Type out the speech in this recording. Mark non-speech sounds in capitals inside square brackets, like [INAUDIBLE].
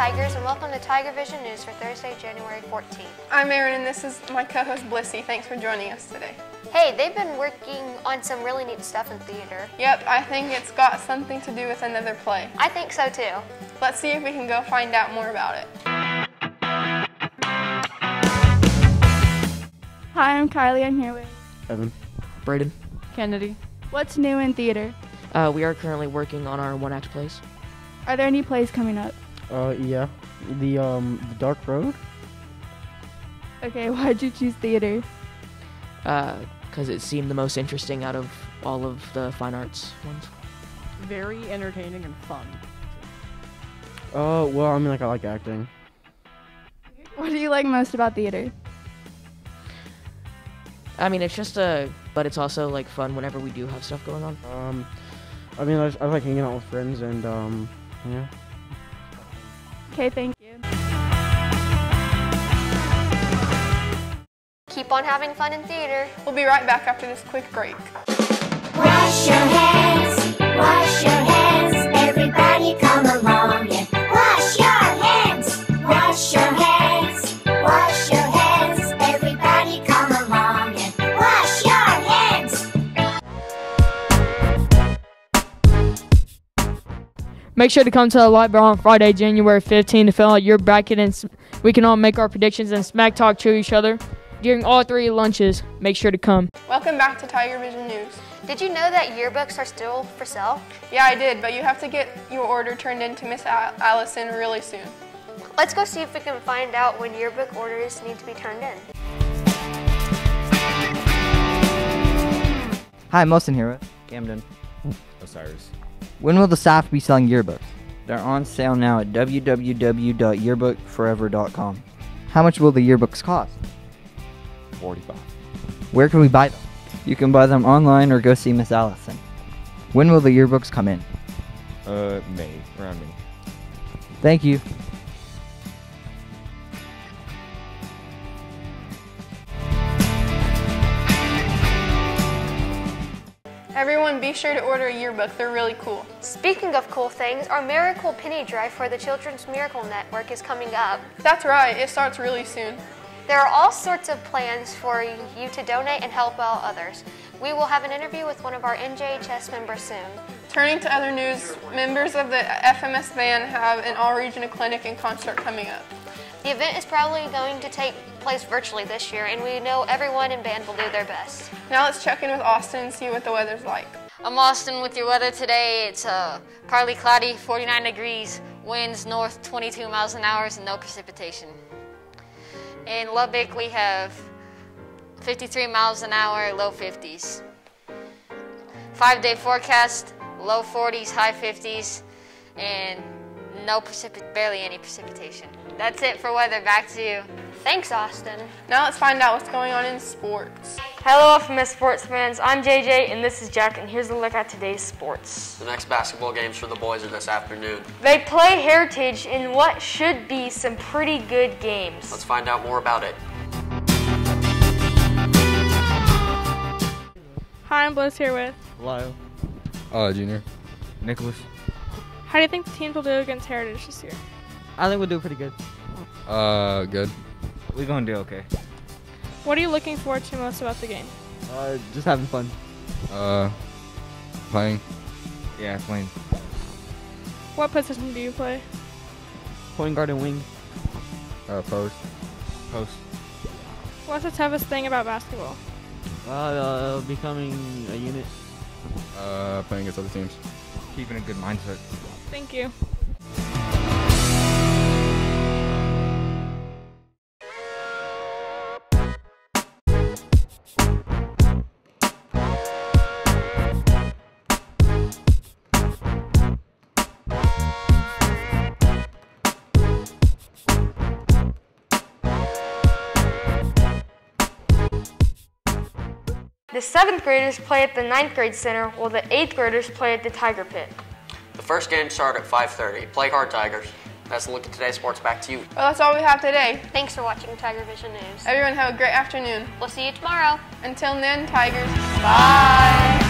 Tigers, and welcome to Tiger Vision News for Thursday, January 14th. I'm Aaron, and this is my co-host Blissy. Thanks for joining us today. Hey, they've been working on some really neat stuff in theater. Yep, I think it's got something to do with another play. I think so too. Let's see if we can go find out more about it. Hi, I'm Kylie. I'm here with Evan. Braden. Kennedy. What's new in theater? Uh, we are currently working on our one act plays. Are there any plays coming up? Uh, yeah. The um, the Dark Road. Okay, [LAUGHS] why'd you choose theater? Uh, because it seemed the most interesting out of all of the fine arts ones. very entertaining and fun. Uh, well, I mean, like I like acting. What do you like most about theater? I mean, it's just a, but it's also like fun whenever we do have stuff going on. Um, I mean, I, I like hanging out with friends and um, yeah. Okay, thank you. Keep on having fun in theater. We'll be right back after this quick break. Wash your hands, wash your hands, Make sure to come to the library on Friday, January 15 to fill out your bracket and we can all make our predictions and smack talk to each other. During all three lunches, make sure to come. Welcome back to Tiger Vision News. Did you know that yearbooks are still for sale? Yeah, I did, but you have to get your order turned in to Miss Allison really soon. Let's go see if we can find out when yearbook orders need to be turned in. Hi, Wilson here with Camden. Osiris. When will the staff be selling yearbooks? They're on sale now at www.yearbookforever.com. How much will the yearbooks cost? 45. Where can we buy them? You can buy them online or go see Miss Allison. When will the yearbooks come in? Uh, May, around May. Thank you. Be sure to order a yearbook. They're really cool. Speaking of cool things, our Miracle Penny Drive for the Children's Miracle Network is coming up. That's right. It starts really soon. There are all sorts of plans for you to donate and help out others. We will have an interview with one of our NJHS members soon. Turning to other news, members of the FMS band have an all-regional clinic and concert coming up. The event is probably going to take place virtually this year, and we know everyone in band will do their best. Now let's check in with Austin and see what the weather's like. I'm Austin with your weather today. It's uh, partly cloudy, 49 degrees, winds north 22 miles an hour, and no precipitation. In Lubbock, we have 53 miles an hour, low 50s. Five day forecast, low 40s, high 50s, and no precipit, barely any precipitation. That's it for weather. Back to you. Thanks, Austin. Now let's find out what's going on in sports. Hello, FMS sports fans. I'm JJ and this is Jack, and here's a look at today's sports. The next basketball games for the boys are this afternoon. They play Heritage in what should be some pretty good games. Let's find out more about it. Hi, I'm Bliss here with. Lyle. Uh, Junior. Nicholas. How do you think the teams will do against Heritage this year? I think we'll do pretty good. Uh, good. We're gonna do okay. What are you looking forward to most about the game? Uh, just having fun. Uh, playing. Yeah, playing. What position do you play? Point guard and wing. Uh, post. Post. What's the toughest thing about basketball? Uh, becoming a unit. Uh, playing against other teams. Keeping a good mindset. Thank you. The seventh graders play at the ninth grade center, while the eighth graders play at the Tiger Pit. The first game start at 5:30. Play hard, Tigers. That's a look at today's sports. Back to you. Well, that's all we have today. Thanks for watching Tiger Vision News. Everyone have a great afternoon. We'll see you tomorrow. Until then, Tigers, bye.